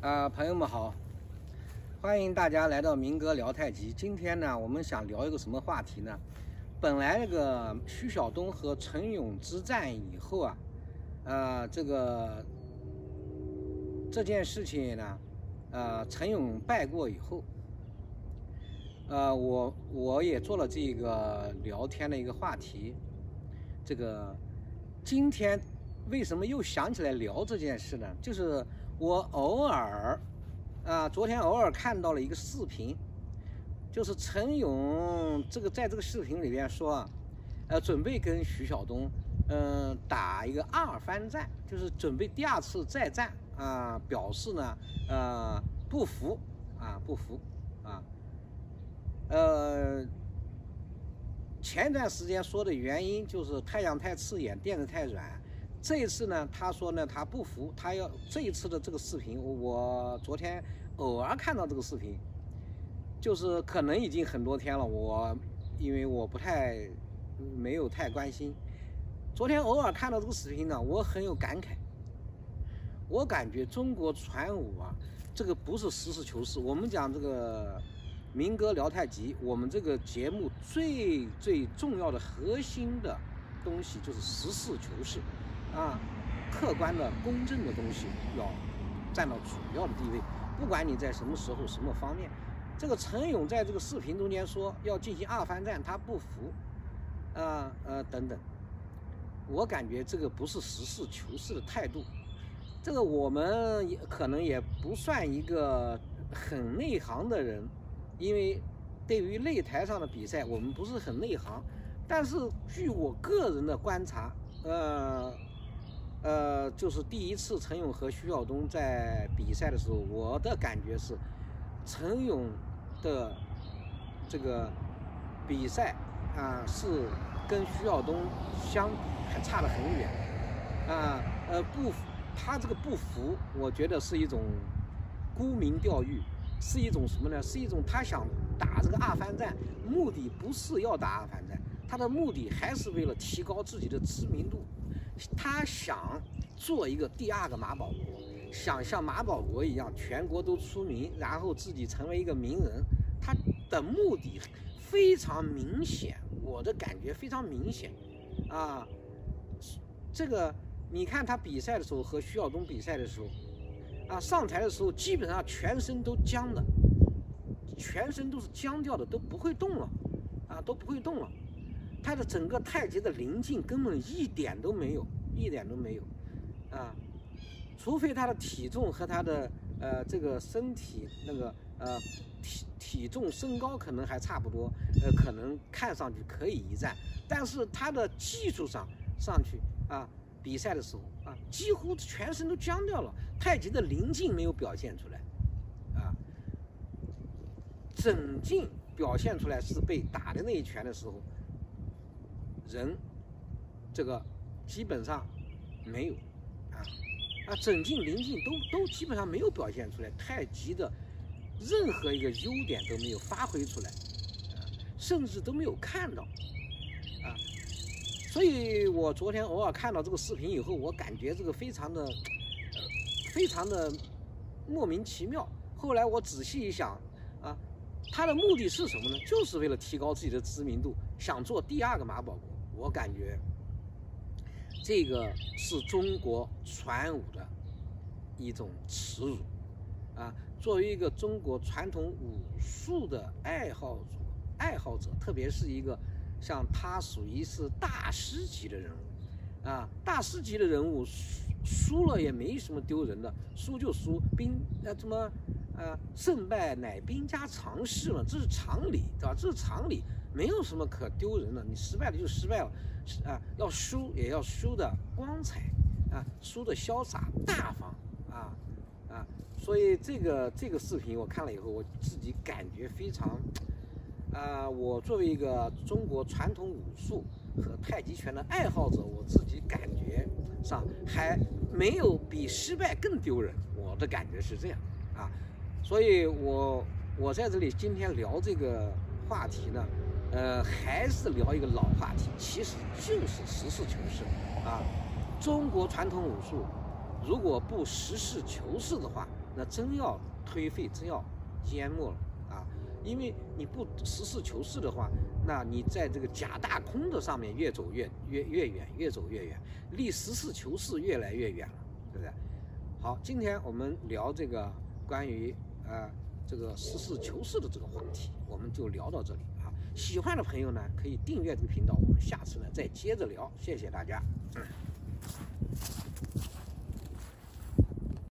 啊，朋友们好，欢迎大家来到明哥聊太极。今天呢，我们想聊一个什么话题呢？本来那个徐晓东和陈勇之战以后啊，呃，这个这件事情呢，呃，陈勇败过以后，呃，我我也做了这个聊天的一个话题。这个今天为什么又想起来聊这件事呢？就是我偶尔啊，昨天偶尔看到了一个视频，就是陈勇这个在这个视频里边说啊，呃，准备跟徐晓东嗯打一个二番战，就是准备第二次再战啊，表示呢呃不服啊不服啊，呃。前段时间说的原因就是太阳太刺眼，垫子太软。这一次呢，他说呢，他不服，他要这一次的这个视频，我昨天偶尔看到这个视频，就是可能已经很多天了，我因为我不太没有太关心。昨天偶尔看到这个视频呢，我很有感慨。我感觉中国传武啊，这个不是实事求是。我们讲这个。民歌聊太极，我们这个节目最最重要的核心的东西就是实事求是，啊，客观的、公正的东西要占到主要的地位。不管你在什么时候、什么方面，这个陈勇在这个视频中间说要进行二番战，他不服，啊呃等等，我感觉这个不是实事求是的态度。这个我们也可能也不算一个很内行的人。因为对于擂台上的比赛，我们不是很内行，但是据我个人的观察，呃，呃，就是第一次陈勇和徐晓东在比赛的时候，我的感觉是，陈勇的这个比赛啊，是跟徐晓东相比还差得很远，啊，呃，不，他这个不服，我觉得是一种沽名钓誉。是一种什么呢？是一种他想打这个二番战，目的不是要打二番战，他的目的还是为了提高自己的知名度。他想做一个第二个马保国，想像马保国一样全国都出名，然后自己成为一个名人。他的目的非常明显，我的感觉非常明显啊。这个你看他比赛的时候和徐晓东比赛的时候。啊，上台的时候基本上全身都僵的，全身都是僵掉的，都不会动了，啊，都不会动了。他的整个太极的灵劲根本一点都没有，一点都没有，啊，除非他的体重和他的呃这个身体那个呃体体重身高可能还差不多，呃，可能看上去可以一战，但是他的技术上上去啊。比赛的时候啊，几乎全身都僵掉了，太极的灵劲没有表现出来，啊，整劲表现出来是被打的那一拳的时候，人这个基本上没有啊啊，整劲灵劲都都基本上没有表现出来，太极的任何一个优点都没有发挥出来，啊，甚至都没有看到。啊所以我昨天偶尔看到这个视频以后，我感觉这个非常的，呃，非常的莫名其妙。后来我仔细一想，啊，他的目的是什么呢？就是为了提高自己的知名度，想做第二个马保国。我感觉这个是中国传武的一种耻辱，啊，作为一个中国传统武术的爱好者，爱好者，特别是一个。像他属于是大师级的人物，啊，大师级的人物输输了也没什么丢人的，输就输，兵呃怎么，呃胜败乃兵家常事嘛，这是常理，对吧？这是常理，没有什么可丢人的。你失败了就失败了，啊，要输也要输的光彩，啊，输的潇洒大方，啊啊，所以这个这个视频我看了以后，我自己感觉非常。啊，我作为一个中国传统武术和太极拳的爱好者，我自己感觉上还没有比失败更丢人。我的感觉是这样啊，所以我我在这里今天聊这个话题呢，呃，还是聊一个老话题，其实就是实事求是啊。中国传统武术如果不实事求是的话，那真要颓废，真要淹没了啊！因为你不实事求是的话，那你在这个假大空的上面越走越越越远，越走越远，离实事求是越来越远了，对不对？好，今天我们聊这个关于呃这个实事求是的这个话题，我们就聊到这里啊。喜欢的朋友呢，可以订阅这个频道，我们下次呢再接着聊。谢谢大家。